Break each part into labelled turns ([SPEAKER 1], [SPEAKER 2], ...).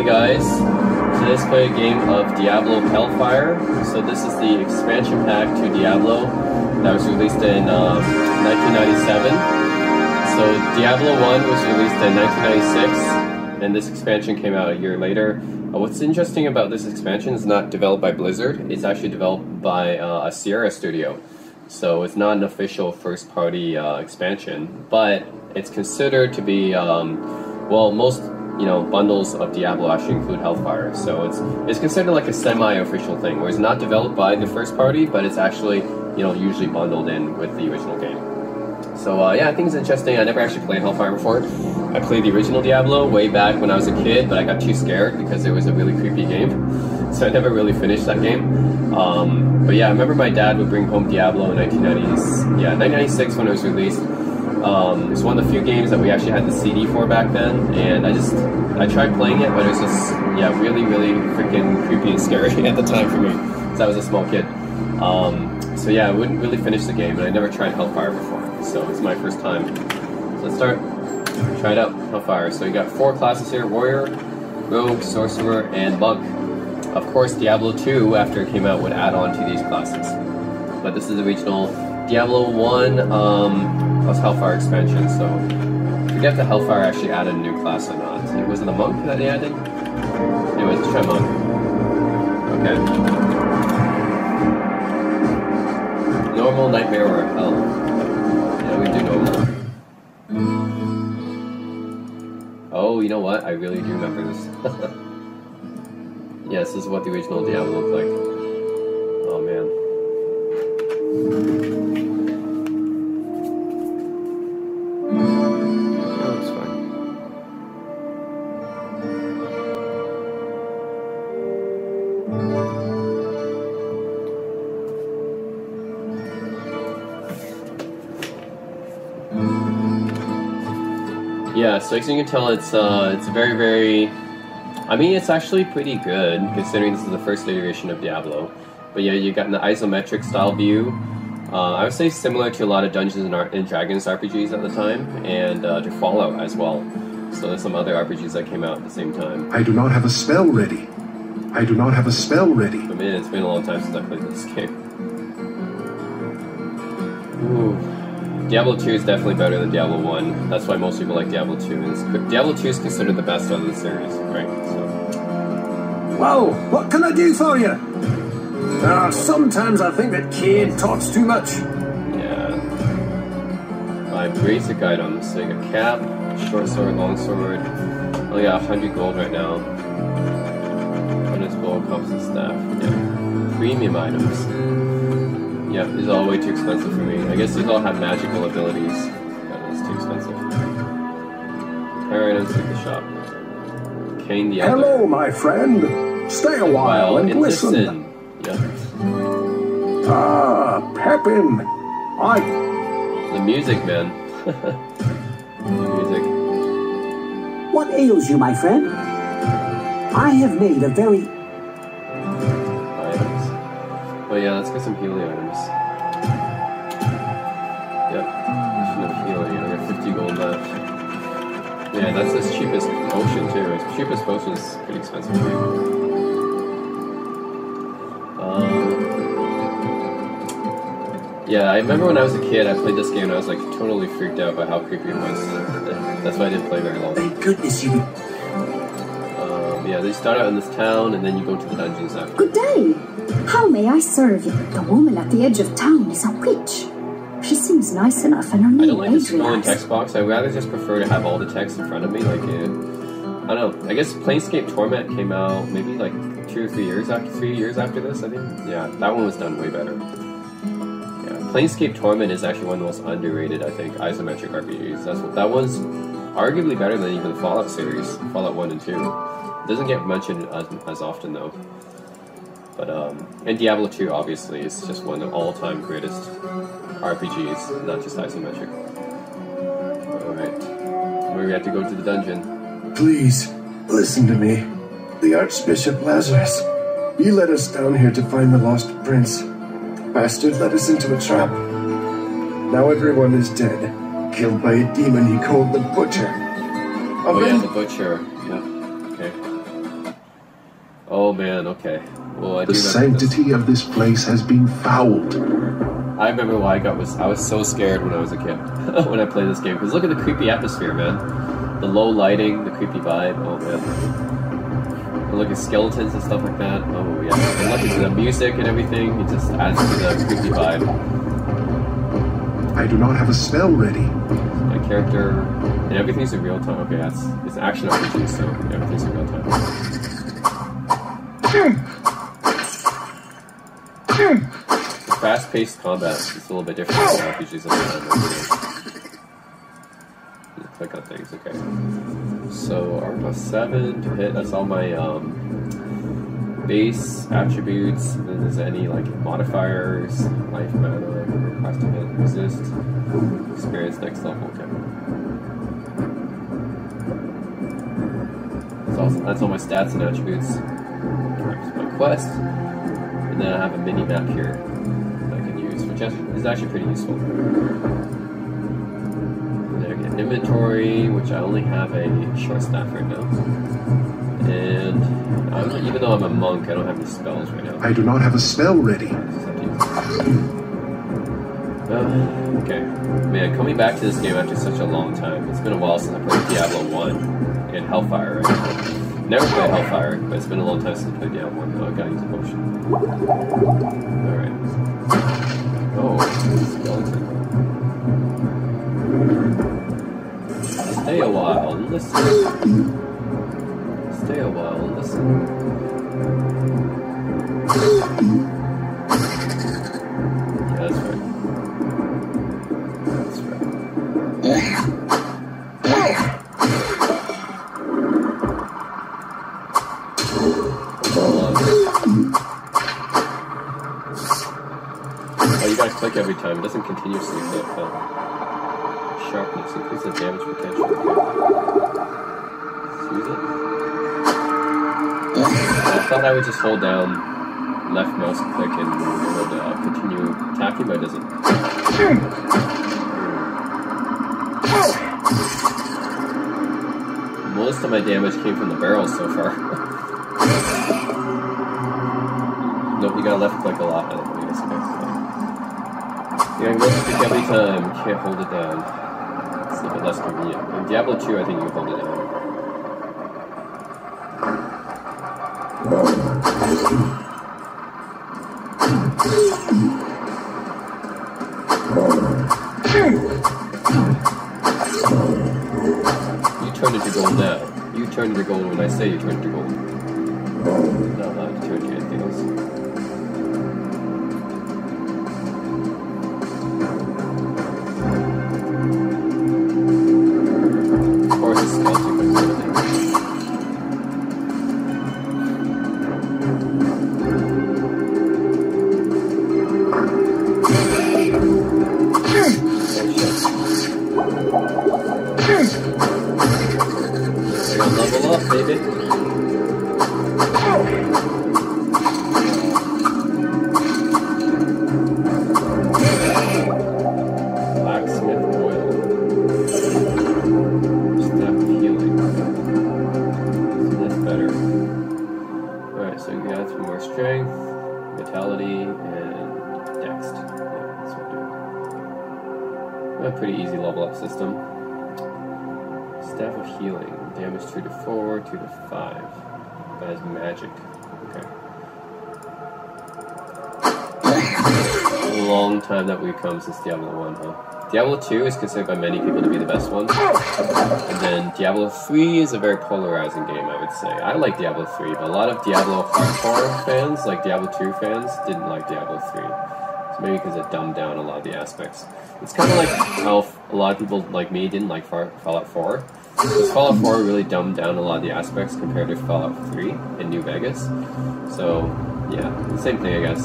[SPEAKER 1] Hey guys, so let's play a game of Diablo Hellfire. So this is the expansion pack to Diablo that was released in um, 1997. So Diablo 1 was released in 1996, and this expansion came out a year later. Uh, what's interesting about this expansion is not developed by Blizzard, it's actually developed by uh, a Sierra studio. So it's not an official first party uh, expansion, but it's considered to be, um, well, most you know bundles of Diablo actually include Hellfire. So it's it's considered like a semi-official thing, where it's not developed by the first party, but it's actually you know usually bundled in with the original game. So uh, yeah, I think it's interesting. I never actually played Hellfire before. I played the original Diablo way back when I was a kid, but I got too scared because it was a really creepy game. So I never really finished that game. Um, but yeah, I remember my dad would bring home Diablo in 1990s. Yeah, 1996 when it was released. Um, it's one of the few games that we actually had the CD for back then, and I just I tried playing it, but it was just yeah really really freaking creepy and scary at the time for me, because I was a small kid. Um, so yeah, I wouldn't really finish the game, and I never tried Hellfire before, so it's my first time. So let's start. Try it out, Hellfire. So you got four classes here: Warrior, Rogue, Sorcerer, and Monk. Of course, Diablo 2, after it came out, would add on to these classes. But this is the original Diablo 1 um, plus Hellfire expansion, so I forget the Hellfire actually added a new class or not. It Was it the Monk that they added? Anyways, let's try Monk. Okay. Normal, Nightmare, or Hell. Yeah, we do normal. Oh, you know what? I really do remember this. yes, this is what the original Diablo looked like. Yeah, so as you can tell, it's uh, it's very, very. I mean, it's actually pretty good considering this is the first iteration of Diablo. But yeah, you got an isometric style view. Uh, I would say similar to a lot of Dungeons and, Ar- and Dragons RPGs at the time, and uh, to Fallout as well. So there's some other RPGs that came out at the same time.
[SPEAKER 2] I do not have a spell ready. I do not have a spell ready.
[SPEAKER 1] But man, it's been a long time since I played this game. Ooh. Diablo 2 is definitely better than Diablo 1. That's why most people like Diablo 2. And it's- Diablo 2 is considered the best out of the series, right? So,
[SPEAKER 3] Whoa, what can I do for you? Ah, sometimes I think that Cain talks too much.
[SPEAKER 1] yeah. My basic items. So you got cap, short sword, long sword. Only got 100 gold right now. 100 gold, composite staff. Yeah. Premium items. Yeah, these are all way too expensive for me. I guess these all have magical abilities. That was too expensive. Alright, let's take the shop. Cain the Elder.
[SPEAKER 3] Hello, my friend. Stay a while
[SPEAKER 1] While
[SPEAKER 3] and
[SPEAKER 1] and
[SPEAKER 3] listen.
[SPEAKER 1] listen. Yep.
[SPEAKER 3] Ah, Pepin. I
[SPEAKER 1] The music, man. the music.
[SPEAKER 4] What ails you, my friend? I have made a very
[SPEAKER 1] items. Oh yeah, let's get some healing items. Yep, mission of healing. I got 50 gold left. Yeah, that's his cheapest potion too. His cheapest potion is pretty expensive too. Um, yeah, I remember when I was a kid, I played this game and I was like totally freaked out by how creepy it was. That's why I didn't play very long.
[SPEAKER 4] thank goodness you.
[SPEAKER 1] Um, yeah, they start out in this town and then you go to the dungeons after.
[SPEAKER 5] Good day. How may I serve you? The woman at the edge of town is a witch. She seems nice enough, and her name I
[SPEAKER 1] don't like the scrolling text box. I rather just prefer to have all the text in front of me. Like, I don't know. I guess Planescape Torment came out maybe like two or three years after three years after this. I think. Yeah, that one was done way better. Yeah, Planescape Torment is actually one of the most underrated. I think isometric RPGs. That's what that was. Arguably better than even the Fallout series, Fallout One and Two. It Doesn't get mentioned as, as often though. But um, and Diablo 2 obviously is just one of the all-time greatest RPGs, not just isometric. All right, we have to go to the dungeon.
[SPEAKER 2] Please, listen to me. The Archbishop Lazarus. You led us down here to find the lost prince. Bastard led us into a trap. Now everyone is dead, killed by a demon he called the Butcher.
[SPEAKER 1] Oh yeah, the butcher. Yeah. Okay. Oh man, okay. Well, I
[SPEAKER 2] The
[SPEAKER 1] do remember this.
[SPEAKER 2] sanctity of this place has been fouled.
[SPEAKER 1] I remember why I got was I was so scared when I was a kid when I played this game because look at the creepy atmosphere, man. The low lighting, the creepy vibe. Oh man. And look at skeletons and stuff like that. Oh yeah. And look at the music and everything. It just adds to the creepy vibe.
[SPEAKER 2] I do not have a spell ready.
[SPEAKER 1] My character and everything's in real time. Okay, that's it's action RPG, so everything's in real time. Fast-paced combat is a little bit different from RPGs Click on things, okay. So R plus seven to hit. That's all my um, base attributes. And there's any like modifiers, life mana, class to hit, resist, experience next level. Okay. That's all, that's all my stats and attributes. My quest. And then I have a mini map here which is actually pretty useful. Then I inventory, which I only have a short staff right now. And I'm, even though I'm a monk, I don't have any spells right now.
[SPEAKER 2] I do not have a spell ready.
[SPEAKER 1] Just have to use it. Uh, okay. Man, coming back to this game after such a long time. It's been a while since I played Diablo 1 and Hellfire, right? Never played Hellfire, but it's been a long time since I played Diablo 1. Oh, I gotta use a potion. Alright. Stay a while and listen. Stay a while and listen. Continuously? Sharpness increase the damage potential. It. I thought I would just hold down left mouse click and it would uh, continue attacking, but it doesn't. Most of my damage came from the barrels so far. nope, you gotta left click a lot. I don't know, I guess, okay, so. Yeah, left click every time, can't hold it down. It's a bit less convenient. In Diablo 2, I think you hold it down. You turn into gold now. You turn into gold when I say you turn into gold. A pretty easy level up system. Staff of Healing. Damage 2 to 4, 2 to 5. That is magic. Okay. Long time that we've come since Diablo 1, huh? Diablo 2 is considered by many people to be the best one. And then Diablo 3 is a very polarizing game, I would say. I like Diablo 3, but a lot of Diablo hardcore fans, like Diablo 2 fans, didn't like Diablo 3. Maybe because it dumbed down a lot of the aspects. It's kind of like how a lot of people like me didn't like Far- Fallout 4. Because Fallout 4 really dumbed down a lot of the aspects compared to Fallout 3 in New Vegas. So, yeah, same thing, I guess.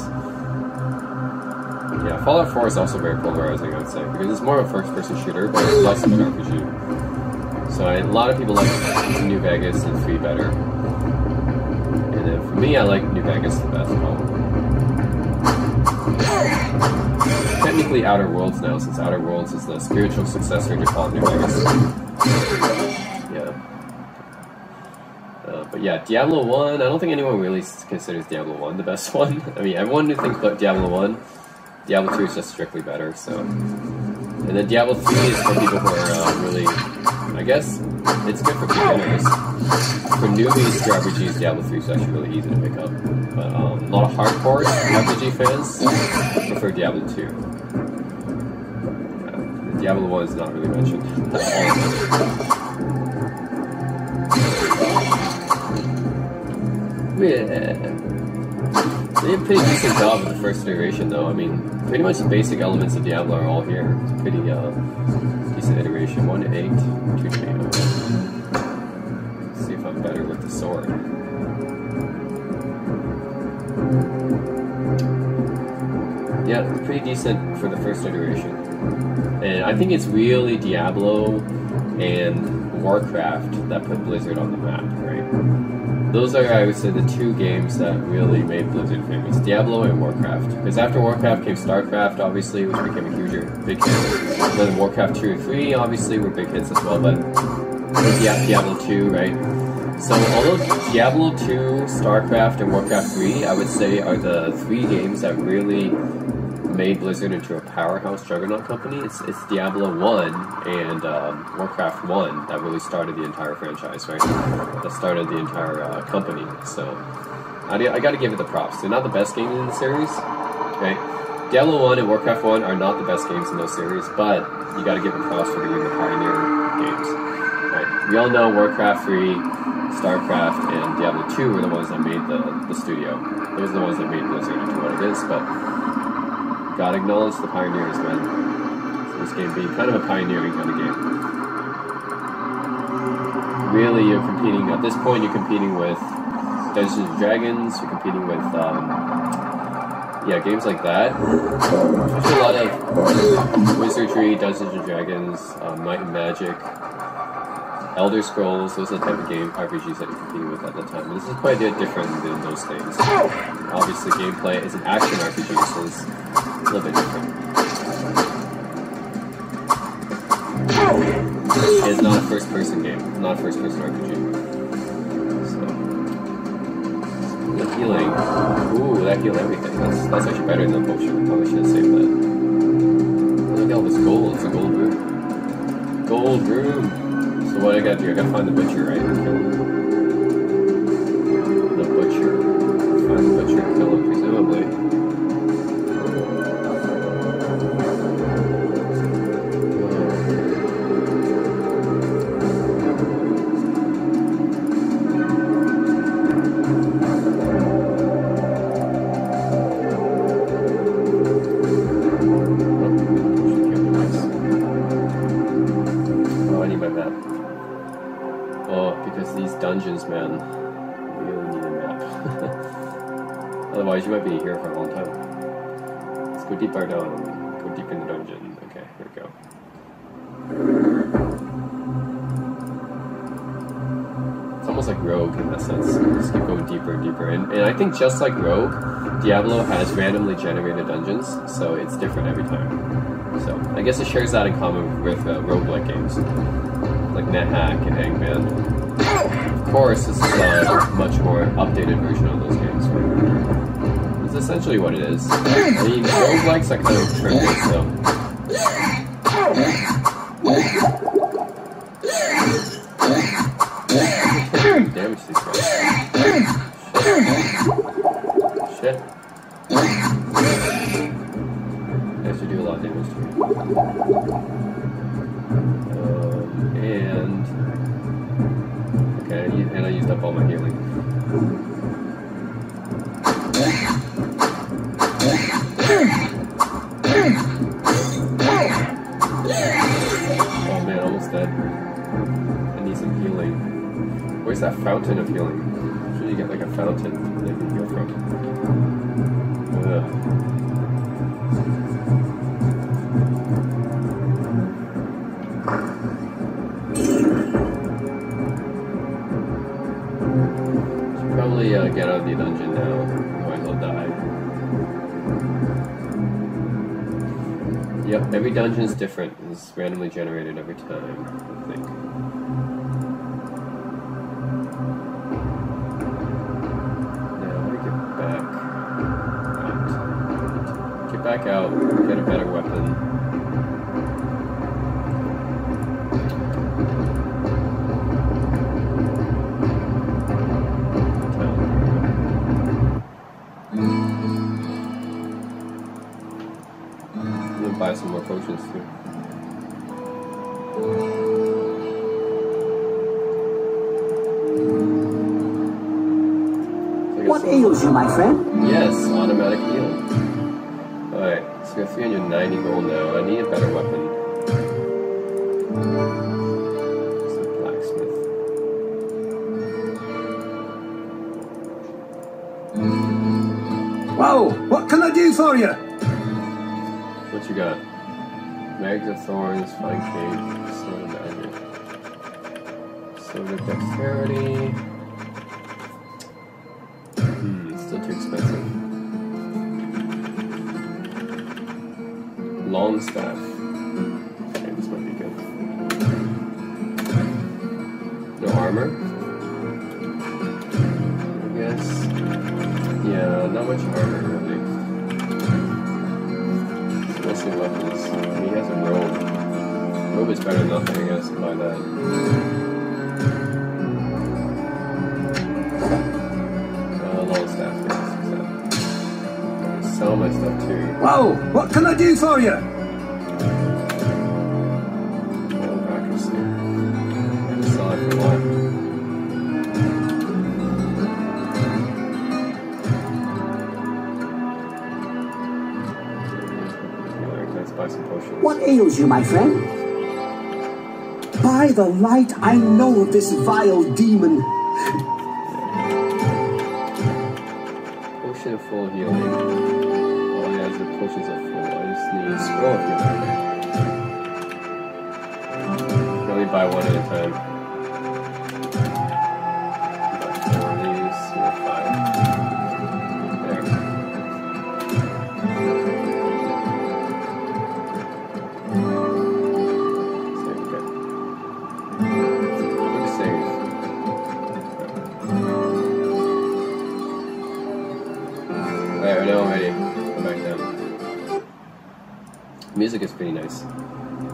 [SPEAKER 1] Yeah, Fallout 4 is also very polarizing, I would say, because it's more of a first-person shooter, but it's less of an RPG. So I, a lot of people like New Vegas and 3 better. And then for me, I like New Vegas the best, probably. Technically Outer Worlds now, since Outer Worlds is the spiritual successor to Fallout New Vegas. Yeah. Uh, but yeah, Diablo 1, I don't think anyone really considers Diablo 1 the best one. I mean, everyone who thinks about Diablo 1, Diablo 2 is just strictly better, so. And then Diablo 3 is for people who are uh, really, I guess, it's good for beginners. For newbies to RPGs, Diablo 3 is actually really easy to pick up. But um, a lot of hardcore RPG fans prefer Diablo 2. Diablo 1 is not really mentioned Yeah. They did a pretty decent job with the first iteration, though. I mean, pretty much the basic elements of Diablo are all here. It's a pretty uh, decent iteration. 1 to 8, 2 to 8. Pretty decent for the first iteration. And I think it's really Diablo and Warcraft that put Blizzard on the map, right? those are, I would say, the two games that really made Blizzard famous: Diablo and Warcraft. Because after Warcraft came StarCraft, obviously, which became a huge, big hit. Then Warcraft 2 and 3, obviously, were big hits as well. But yeah, Diablo 2, right? So although Diablo 2, StarCraft, and Warcraft 3, I would say, are the three games that really made Blizzard into a powerhouse juggernaut company. It's, it's Diablo 1 and um, Warcraft 1 that really started the entire franchise, right? That started the entire uh, company. So I, I got to give it the props. They're not the best games in the series, right? Diablo 1 and Warcraft 1 are not the best games in those series, but you got to give them props for being the pioneer games. Right? We all know Warcraft 3, StarCraft, and Diablo 2 were the ones that made the, the studio. Those are the ones that made Blizzard into what it is, but Gotta acknowledge the pioneers, man. So this game being kind of a pioneering kind of game. Really, you're competing, at this point, you're competing with Dungeons and Dragons, you're competing with, um, yeah, games like that. There's a lot of wizardry, Dungeons and Dragons, um, Might and Magic, Elder Scrolls, those are the type of game RPGs that you're competing with at the time. This is quite a bit different than those things. Obviously, gameplay is an action RPG, so it's a little bit different. It's not a first-person game, not a first-person RPG. So, the healing. Ooh, that healed everything. That's that's actually better than the potion. Probably should have saved that. Look at all this gold. It's a gold room. Gold room. What I gotta do, I gotta find the butcher, right? You might be here for a long time. Let's go deeper down. Go deep in the dungeon. Okay, here we go. It's almost like Rogue in that sense. Just keep going deeper and deeper. And, and I think just like Rogue, Diablo has randomly generated dungeons, so it's different every time. So I guess it shares that in common with uh, roguelike games, like NetHack and Angband. Of course, this is a much more updated version of those games. Essentially what it is. Mean, roguelikes are kind of tricky, so. That fountain of healing? Should you get like a fountain that you can heal from? Ugh. probably uh, get out of the dungeon now. Otherwise I'll die. Yep, every dungeon is different. It's randomly generated every time, I think. Back out, get a better weapon. I'm gonna buy some more potions too. So I guess-
[SPEAKER 4] What ails you, my friend?
[SPEAKER 1] Yes, automatic heal. We have 390 gold now. I need a better weapon. It's the blacksmith.
[SPEAKER 3] Whoa, what can I do for you?
[SPEAKER 1] What you got? Mags of Thorns, Fine Cake, Soda Dagger. Soda Dexterity. Long Staff. Okay, this might be good. No armor? I guess. Yeah, not much armor really. Mostly weapons. He has a robe. Robe is better than nothing, I guess, by that. Uh, long staff, yes, Sell my stuff too.
[SPEAKER 3] Whoa, what can I do for you?
[SPEAKER 4] What you, my friend? By the light, I know of this vile demon.
[SPEAKER 1] Potion of full healing. Oh yeah, the potions are full. I just need a scroll of healing. Can only buy one at a time. Buy four of these, Music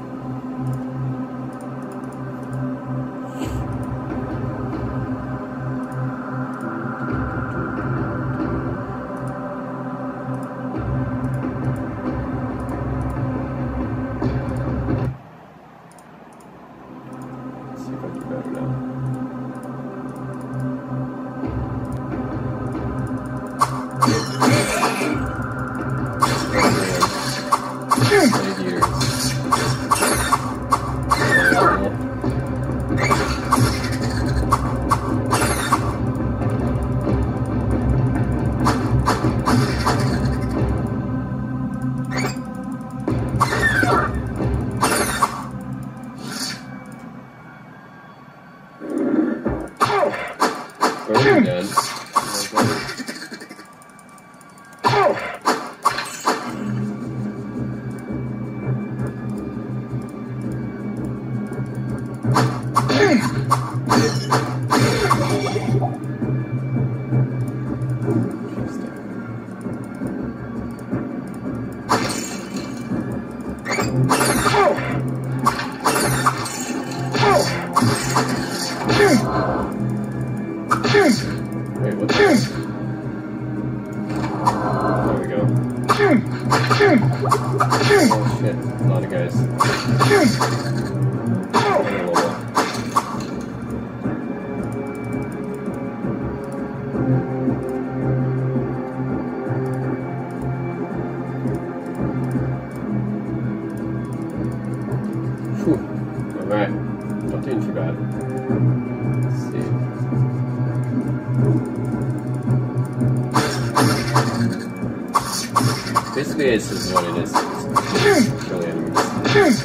[SPEAKER 1] Oh shit, a lot of guys. This is what it is. It's kill the enemies.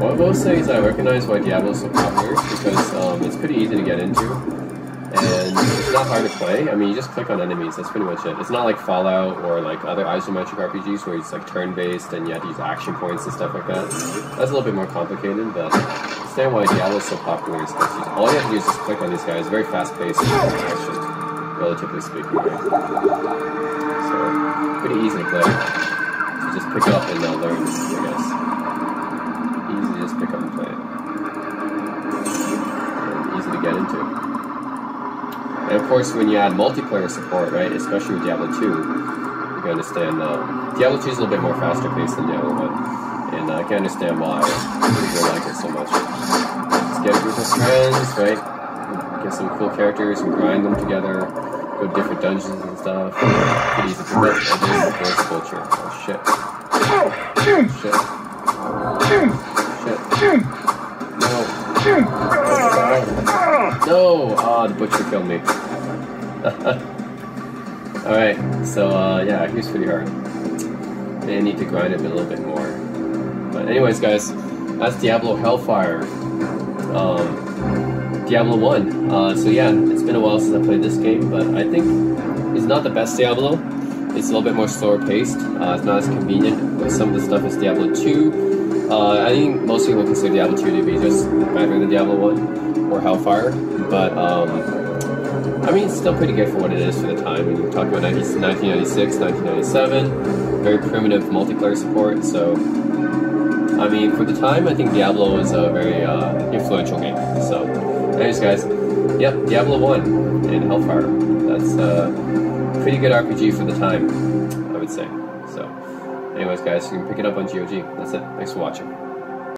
[SPEAKER 1] What I recognize why Diablo is so popular because um, it's pretty easy to get into, and it's not hard to play. I mean, you just click on enemies. That's pretty much it. It's not like Fallout or like other isometric RPGs where it's like turn-based and you have to use action points and stuff like that. That's a little bit more complicated, but understand why Diablo is so popular is because all you have to do is just click on these guys. Very fast-paced relatively speaking. Right? So pretty easy to play. So just pick it up and uh, learn, I guess. Easy to just pick up and play it. Easy to get into. And of course, when you add multiplayer support, right, especially with Diablo 2, you can understand um, Diablo 2 is a little bit more faster paced than Diablo 1, and I can understand why people like it so much. Just get a group of friends, right? Get some cool characters and grind them together, go to different dungeons and stuff. Easy to pick up. And culture. Oh shit. Shit. Shit. No. No! Ah, the butcher killed me. Alright, so uh, yeah, he's pretty hard. They need to grind it a little bit more. Anyways, guys, that's Diablo Hellfire. Um, Diablo 1. Uh, so yeah, it's been a while since I played this game, but I think it's not the best Diablo. It's a little bit more slower paced. Uh, it's not as convenient with some of the stuff as Diablo 2. Uh, I think most people consider Diablo 2 to be just better than Diablo 1 or Hellfire, but um, I mean, it's still pretty good for what it is for the time. You're talking about 1996, 1997, very primitive multiplayer support. So, I mean, for the time, I think Diablo was a very uh, influential game. So, anyways, guys, yep, Diablo 1 and Hellfire. That's a pretty good RPG for the time, I would say. So, anyways, guys, you can pick it up on GOG. That's it. Thanks for watching.